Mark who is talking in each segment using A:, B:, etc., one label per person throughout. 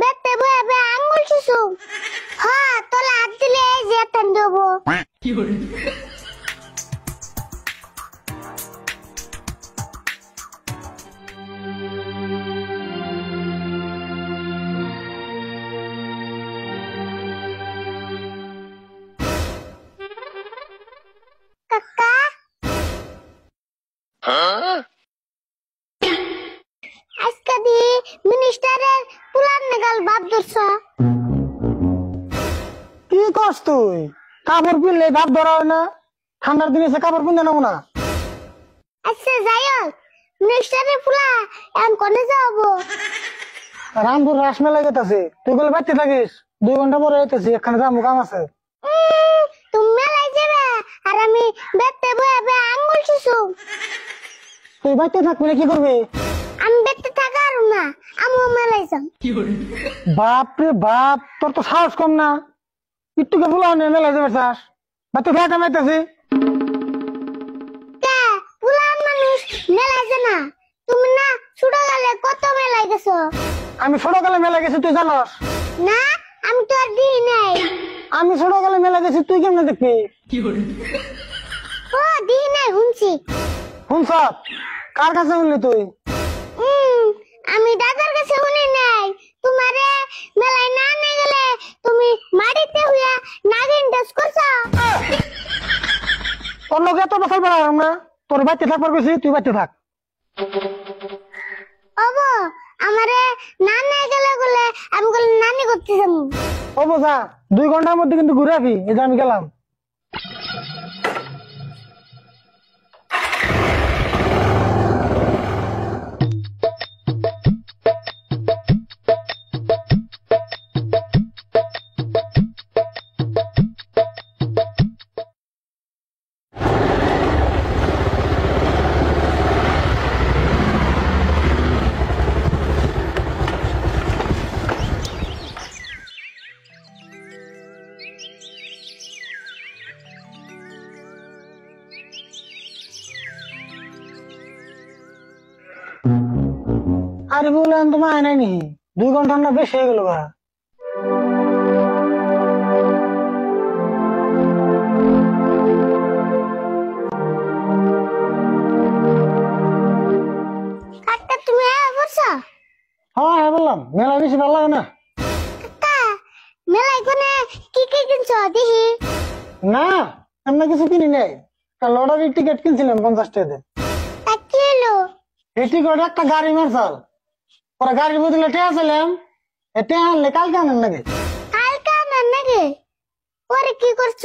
A: বেতে বয়ে বে আঙ্গুল শিশু হ্যাঁ তোলা হাত দিলে এই যে তেন দেবো। নাগাল বাপ ধরছ?
B: কি করছ তুই? কাপড় পিনলে ভাব ধরা হয় না। ঠান্ডার দিনে সে কাপড় পিনতে নেব না।
A: আচ্ছা কোনে যাব?
B: রামপুর রাস মেলা গেতেছে তুই বলে বাড়তে থাকিস? দুই ঘণ্টা পরে যেতেছি এখানে যাব কাম আছে।
A: তুমি মেলায় যাবে আর আমি বেতে বয়ে শিশু
B: তুই বাড়তে থাকবি না কি করবি?
A: আমি
B: বাপ রে বাপ তোর তো সাহস কম না। একটু কে বলা নেই যাবে
A: মানুষ মেলায় না। তুমি না কত গেছো?
B: আমি ছোটকালে মেলা গেছি তুই জানস।
A: না আমি তো আর দিই নাই।
B: আমি ছোটকালে মেলা গেছি তুই কেমনে দেখবি?
A: ও দিই নাই শুনছি।
B: শুনছ? কার কাছে শুনলি তুই?
A: আমি দাদার
B: তোর লোক এত বছর বেড়ালাম না। তোর বাড়িতে থাকবার গেছি তুই বাড়িতে থাক।
A: ওবো আমারে নানা গেলে বলে আমি বলে নানি করতে যাব।
B: ওবো যা দুই ঘণ্টার মধ্যে কিন্তু ঘুরে আসি এই যে আমি গেলাম। আরে বললাম তোমার আয় নাই। দুই ঘণ্টা না বেশি হয়ে গেল গা।
A: তুমি আয়া
B: হ্যাঁ হ্যাঁ বললাম। মেলা বেশি ভালো লাগে না।
A: কাকা মেলায় কোনে কি কি কিনছো দেখি।
B: না আমরা কিছু কিনি নাই। একটা লটারির টিকিট কিনছিলাম পঞ্চাশ টাকা
A: তা কি এলো
B: এই টিকিট একটা গাড়ি মারছাল। পরে গাড়ির বদলে টেয়া ছিলাম টেয়া আনলে কালকে আনেন নাকি?
A: কালকে আনার নাকি? পরে কি করছ?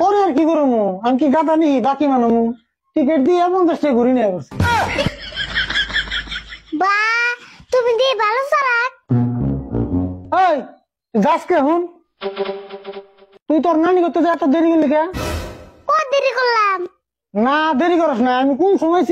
B: পরে আর কি করব আমি কি গাদা নি বাকি মানবো টিকিট দিয়ে পঞ্চাশ টাকা ঘুরি নিয়ে বসে।
A: বা তুমি দিয়ে ভালো চালাক।
B: ওই যাস কে হুন? তুই তোর নানি করতে যা এত দেরি করলি কে?
A: ও দেরি করলাম?
B: না দেরি করস না আমি কোন সময়